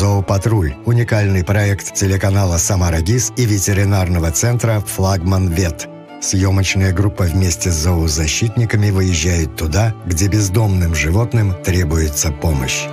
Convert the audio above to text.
«Зоопатруль» – уникальный проект телеканала «Самара ГИС» и ветеринарного центра «Флагман Вет». Съемочная группа вместе с зоозащитниками выезжает туда, где бездомным животным требуется помощь.